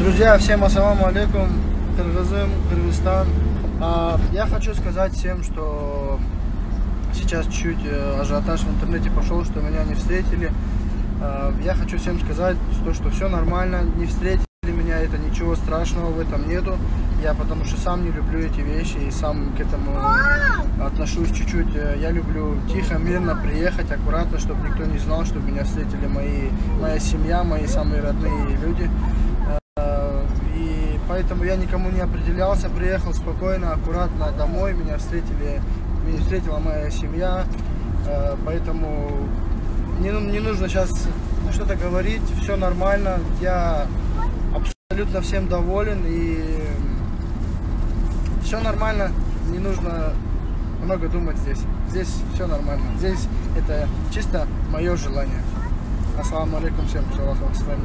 Друзья, всем ассаламу алейкум, Кыргызым, Кыргызстан. А, Я хочу сказать всем, что сейчас чуть э, ажиотаж в интернете пошел, что меня не встретили. А, Я хочу всем сказать, что, что все нормально, не встретили меня, это ничего страшного в этом нету. Я потому что сам не люблю эти вещи и сам к этому отношусь чуть-чуть. Э, Я люблю тихо, мирно приехать, аккуратно, чтобы никто не знал, чтобы меня встретили мои, моя семья, мои самые родные люди. Поэтому я никому не определялся, приехал спокойно, аккуратно домой, меня встретили, меня встретила моя семья, Э, поэтому не, ну- не нужно сейчас что-то говорить, все нормально, я абсолютно всем доволен и все нормально, не нужно много думать здесь. Здесь все нормально. Здесь это чисто мое желание. Ассаламу алейкум всем, салаху с вами.